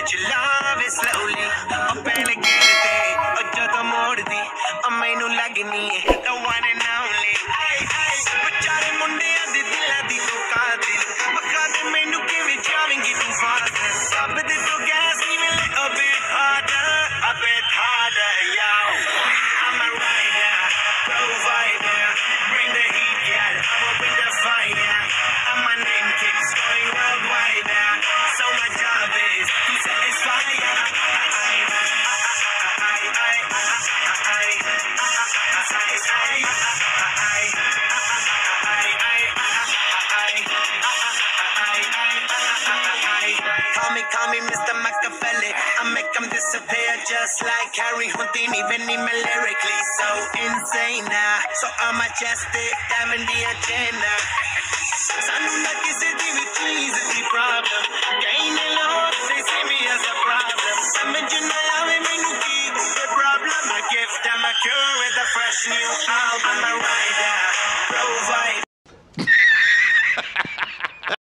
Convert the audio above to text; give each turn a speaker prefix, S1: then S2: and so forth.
S1: that your love is slowly up and again. Or just a more than, I may no like it, the one and only. Call me, call me Mr. Machiavelli. I make them disappear just like Harry Houdini. Even me lyrically so insane now. So I'm majestic, diamond the agenda. ਸਾਨੂੰ ਨਾ ਕਿਸੇ ਦੀ ਵੀ ਚੀਜ਼ ਦੀ problem ਕਈ ਨੇ Lahore they see me as a problem ਸਮਝ ਨਾ ਆਵੇ ਮੈਨੂੰ ਕੀ the problem I give them a cure with a fresh new